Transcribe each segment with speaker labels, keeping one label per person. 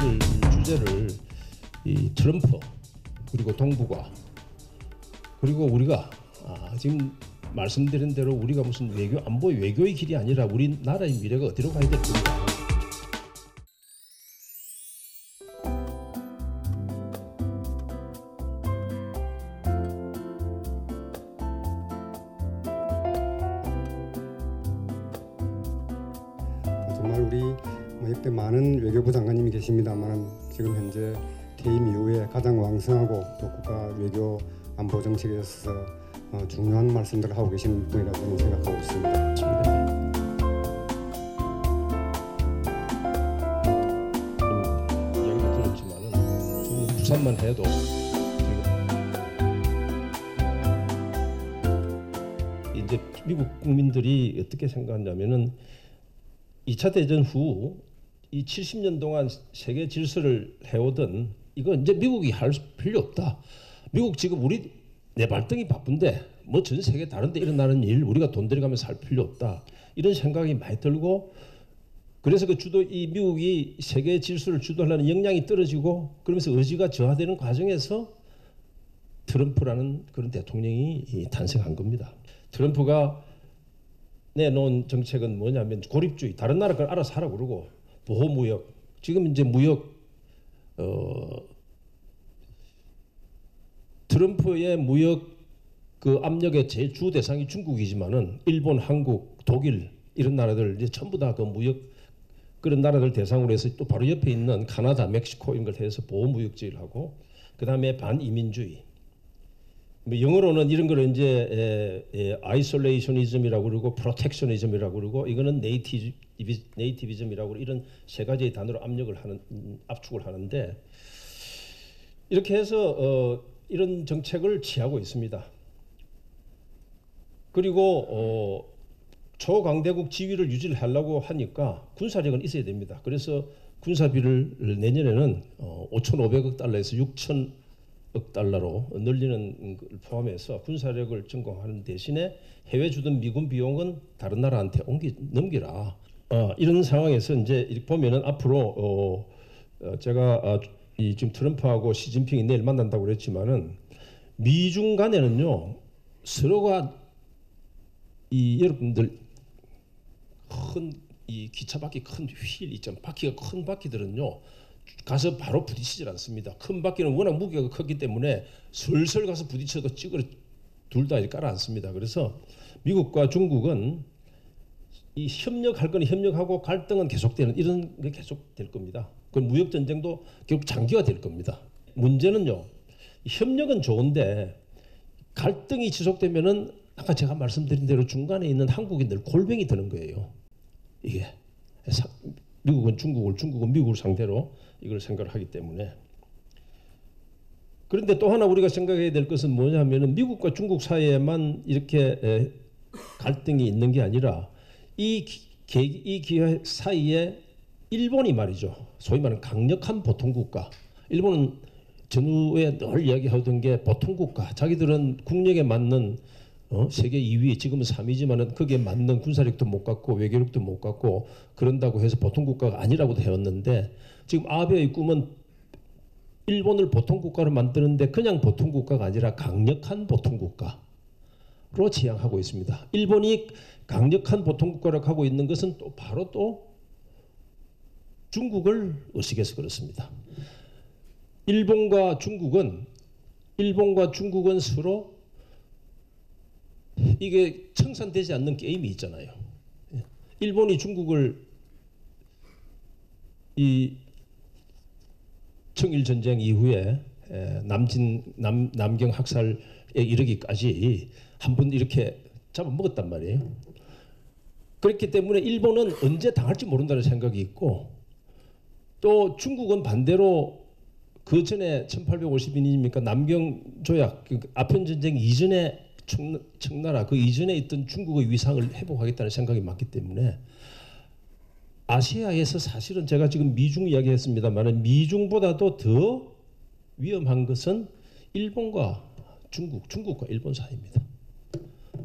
Speaker 1: 오늘 주제를 이 트럼프 그리고 동북아 그리고 우리가 아, 지금 말씀드린 대로 우리가 무슨 외교 안보 외교의 길이 아니라 우리나라의 미래가 어디로 가야 될 건가?
Speaker 2: 정말 우리 뭐 역대 많은 외교부 장관님이 계십니다만 지금 현재 퇴임 이후에 가장 왕성하고 또 국가 외교 안보 정책에 있어서 어, 중요한 말씀들을 하고 계신 분이라고 생각하고 있습니다.
Speaker 1: 이야기도 들었지만은 저는 부산만 해도 이제 미국 국민들이 어떻게 생각하냐면은 2차 대전 후 이 70년 동안 세계 질서를 해오던 이거 이제 미국이 할 필요 없다. 미국 지금 우리 내 발등이 바쁜데 뭐 전 세계 다른데 일어나는 일 우리가 돈 들여가면서 할 필요 없다. 이런 생각이 많이 들고 그래서 그 주도 이 미국이 세계 질서를 주도하려는 역량이 떨어지고 그러면서 의지가 저하되는 과정에서 트럼프라는 그런 대통령이 이 탄생한 겁니다. 트럼프가 내놓은 정책은 뭐냐면 고립주의, 다른 나라 걸 알아서 하라고 그러고 보호무역. 지금 이제 무역 어 트럼프의 무역 그 압력의 제일 주 대상이 중국이지만은 일본, 한국, 독일 이런 나라들 이제 전부 다 그 무역 그런 나라들 대상으로 해서 또 바로 옆에 있는 카나다, 멕시코 이런 걸 해서 보호무역주의를 하고 그 다음에 반이민주의. 뭐 영어로는 이런 거를 이제 에, 에, isolationism이라고 그러고 protectionism이라고 그러고 이거는 nativi, nativism이라고 이런 세 가지의 단어로 압력을 하는 음, 압축을 하는데 이렇게 해서 어, 이런 정책을 취하고 있습니다. 그리고 어, 초강대국 지위를 유지를 하려고 하니까 군사력은 있어야 됩니다. 그래서 군사비를 내년에는 어, 5,500억 달러에서 6,000 억 달러로 늘리는 걸 포함해서 군사력을 증강하는 대신에 해외 주던 미군 비용은 다른 나라한테 옮기 넘기라. 어, 이런 상황에서 이제 보면은 앞으로 어, 어, 제가 아, 이 지금 트럼프하고 시진핑이 내일 만난다고 그랬지만은 미중 간에는요 서로가 이 여러분들 큰 이 기차 바퀴 큰 휠 있잖아요. 바퀴가 큰 바퀴들은요. 가서 바로 부딪히질 않습니다. 큰 바퀴는 워낙 무게가 크기 때문에 슬슬 가서 부딪혀도 찌그러 둘다 깔아 앉습니다. 그래서 미국과 중국은 이 협력할 거는 협력하고 갈등은 계속되는 이런 게 계속될 겁니다. 그 무역 전쟁도 결국 장기화 될 겁니다. 문제는요. 협력은 좋은데 갈등이 지속되면은 아까 제가 말씀드린 대로 중간에 있는 한국인들 골병이 드는 거예요. 이게 사- 미국은 중국을 중국은 미국을 상대로 이걸 생각을 하기 때문에 그런데 또 하나 우리가 생각해야 될 것은 뭐냐면은 미국과 중국 사이에만 이렇게 에, 갈등이 있는 게 아니라 이, 기- 계- 이 기회 사이에 일본이 말이죠. 소위 말하는 강력한 보통국가. 일본은 전후에 늘 이야기하던 게 보통국가. 자기들은 국력에 맞는 어? 세계 2위, 지금은 3위지만은 거기에 맞는 군사력도 못 갖고 외교력도 못 갖고 그런다고 해서 보통 국가가 아니라고도 해왔는데 지금 아베의 꿈은 일본을 보통 국가로 만드는데 그냥 보통 국가가 아니라 강력한 보통 국가. 로 지향하고 있습니다. 일본이 강력한 보통 국가로 가고 있는 것은 또 바로 또 중국을 의식해서 그렇습니다. 일본과 중국은 일본과 중국은 서로 이게 청산되지 않는 게임이 있잖아요. 예. 일본이 중국을 이 청일 전쟁 이후에 에, 남진 남 남경 학살에 이르기까지 한 번 이렇게 잡아먹었단 말이에요. 그렇기 때문에 일본은 언제 당할지 모른다는 생각이 있고 또 중국은 반대로 그 전에 1852년입니까 남경 조약 그 아편 전쟁 이전에 청, 청나라 그 이전에 있던 중국의 위상을 회복하겠다는 생각이 많기 때문에 아시아에서 사실은 제가 지금 미중 이야기했습니다만 미중보다도 더 위험한 것은 일본과 중국, 중국과 일본 사이입니다.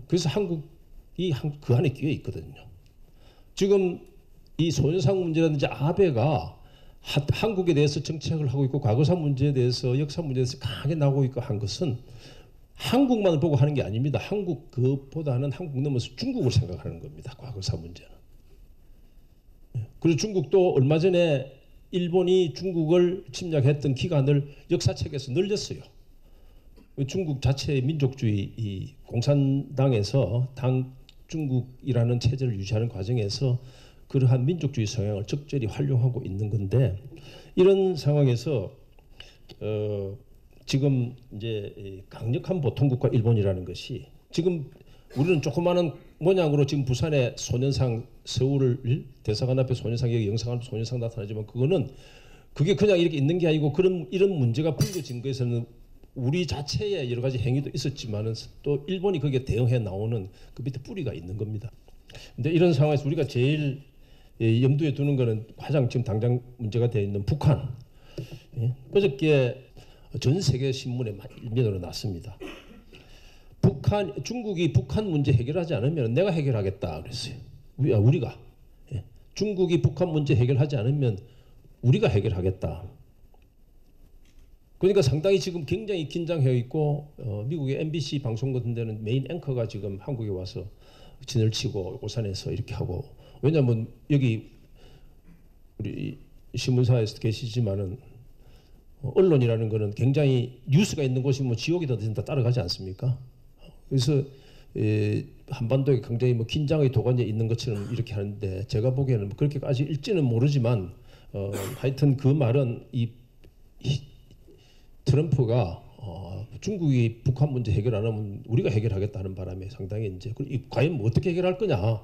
Speaker 1: 그래서 한국이 한- 그 안에 끼어 있거든요. 지금 이 소현상 문제라든지 아베가 하- 한국에 대해서 정책을 하고 있고 과거사 문제에 대해서 역사 문제에 대해서 강하게 나오고 있고 한 것은 한국만을 보고 하는 게 아닙니다. 한국 그보다는 한국 넘어서 중국을 생각하는 겁니다. 과거사 문제는. 예. 그리고 중국도 얼마 전에 일본이 중국을 침략했던 기간을 역사책에서 늘렸어요. 중국 자체의 민족주의 이 공산당에서 당 중국이라는 체제를 유지하는 과정에서 그러한 민족주의 성향을 적절히 활용하고 있는 건데 이런 상황에서 어, 지금 이제 이 강력한 보통국가 일본이라는 것이 지금 우리는 조그마한 모양으로 지금 부산에 소년상 서울을 대사관 앞에 소년상 여기 영상 앞에 소년상 나타나지만 그거는 그게 그냥 이렇게 있는 게 아니고 그런 이런 문제가 불거진 것에서는 우리 자체의 여러 가지 행위도 있었지만은 또 일본이 거기에 대응해 나오는 그 밑에 뿌리가 있는 겁니다. 근데 이런 상황에서 우리가 제일 예, 염두에 두는 거는 가장 지금 당장 문제가 되어 있는 북한. 예? 어저께 전 세계 신문에 일면으로 났습니다. 북한 중국이 북한 문제 해결하지 않으면 내가 해결하겠다 그랬어요. 우리, 아, 우리가 예. 중국이 북한 문제 해결하지 않으면 우리가 해결하겠다. 그러니까 상당히 지금 굉장히 긴장해 있고 어, 미국의 MBC 방송 같은 데는 메인 앵커가 지금 한국에 와서 진을 치고 오산에서 이렇게 하고 왜냐하면 여기 우리 신문사에서 계시지만은 어, 언론이라는 거는 굉장히 뉴스가 있는 곳이면 지옥이 더 된다 따라가지 않습니까? 그래서 에, 한반도에 굉장히 뭐 긴장의 도가니에 있는 것처럼 이렇게 하는데 제가 보기에는 뭐 그렇게까지 일지는 모르지만 어, 하여튼 그 말은 이, 이 트럼프가 어, 중국이 북한 문제 해결 안 하면 우리가 해결하겠다는 바람에 상당히 이제 과연 뭐 어떻게 해결할 거냐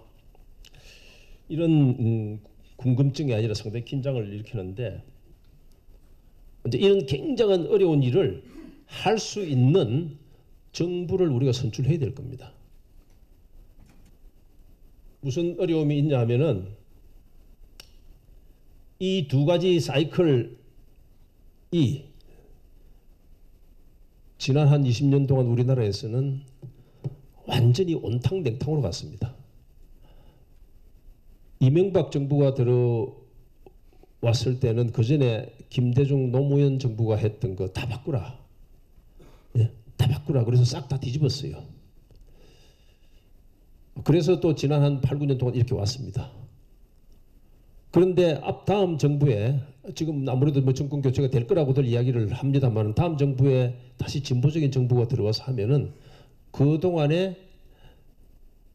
Speaker 1: 이런 음, 궁금증이 아니라 상당히 긴장을 일으키는데 이제 이런 굉장한 어려운 일을 할 수 있는 정부를 우리가 선출해야 될 겁니다. 무슨 어려움이 있냐 하면은 이 두 가지 사이클이 지난 한 20년 동안 우리나라에서는 완전히 온탕냉탕으로 갔습니다. 이명박 정부가 들어 왔을 때는 그 전에 김대중 노무현 정부가 했던 거 다 바꾸라. 예, 다 바꾸라. 그래서 싹 다 뒤집었어요. 그래서 또 지난 한 8, 9년 동안 이렇게 왔습니다. 그런데 앞 다음 정부에 지금 아무래도 뭐 정권 교체가 될 거라고들 이야기를 합니다만 다음 정부에 다시 진보적인 정부가 들어와서 하면은 그 동안에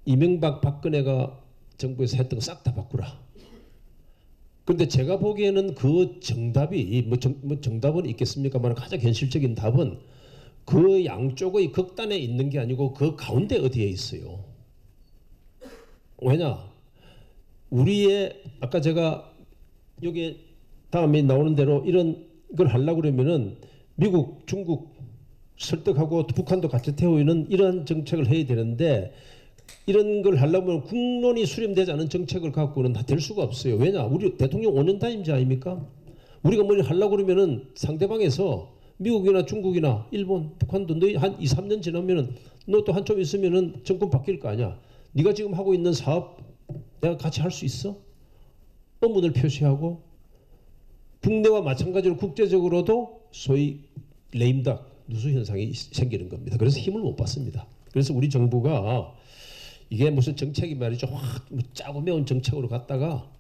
Speaker 1: 이명박 박근혜가 정부에서 했던 거 싹 다 바꾸라. 그런데 제가 보기에는 그 정답이 뭐, 정, 뭐 정답은 있겠습니까만 가장 현실적인 답은 그 양쪽의 극단에 있는 게 아니고 그 가운데 어디에 있어요. 왜냐? 우리의 아까 제가 여기 다음에 나오는 대로 이런 걸 하려고 그러면은 미국, 중국 설득하고 북한도 같이 태우는 이런 정책을 해야 되는데 이런 걸 하려면 국론이 수렴되지 않은 정책을 갖고는 다 될 수가 없어요. 왜냐? 우리 대통령 5년 단임제 아닙니까? 우리가 뭘 하려고 그러면은 상대방에서 미국이나 중국이나 일본, 북한도 너희 한 2, 3년 지나면은 너 또 한참 있으면은 정권 바뀔 거 아니야. 네가 지금 하고 있는 사업 내가 같이 할 수 있어? 의문을 표시하고 국내와 마찬가지로 국제적으로도 소위 레임닭 누수 현상이 생기는 겁니다. 그래서 힘을 못 받습니다. 그래서 우리 정부가 이게 무슨 정책이 말이죠. 확뭐 짜고 매운 정책으로 갔다가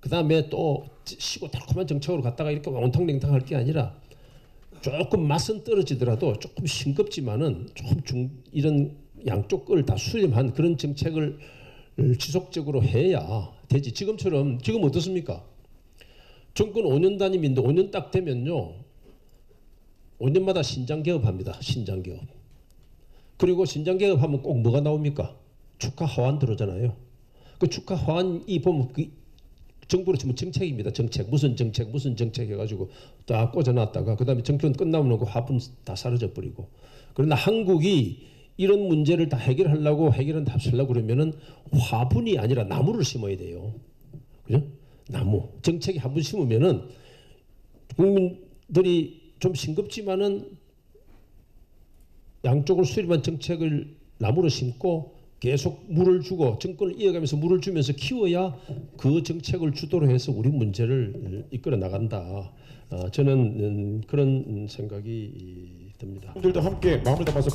Speaker 1: 그 다음에 또 시고 달콤한 정책으로 갔다가 이렇게 온탕냉탕 할 게 아니라 조금 맛은 떨어지더라도 조금 싱겁지만은 조금 중 이런 양쪽 걸 다 수렴한 그런 정책을 지속적으로 해야 되지. 지금처럼 지금 어떻습니까? 정권 5년 단임인데 5년 딱 되면요. 5년마다 신장 개업합니다. 신장 개업. 그리고 신장 개업하면 꼭 뭐가 나옵니까? 축하 하완 들어오잖아요. 그 축하 하완이 보면 그 정부로 치면 정책입니다. 정책 무슨 정책 무슨 정책 해가지고 딱 꽂아놨다가 그 다음에 정권 끝나면 그 화분 다 사라져 버리고 그러나 한국이 이런 문제를 다 해결하려고 해결은 다 하려고 그러면은 화분이 아니라 나무를 심어야 돼요. 그죠? 나무 정책이 한 번 심으면은 국민들이 좀 싱겁지만은 양쪽을 수립한 정책을 나무로 심고 계속 물을 주고 정권을 이어가면서 물을 주면서 키워야 그 정책을 주도로 해서 우리 문제를 이끌어 나간다. 어, 저는 음, 그런 생각이 듭니다.
Speaker 3: 분들도 함께 마음을 담아서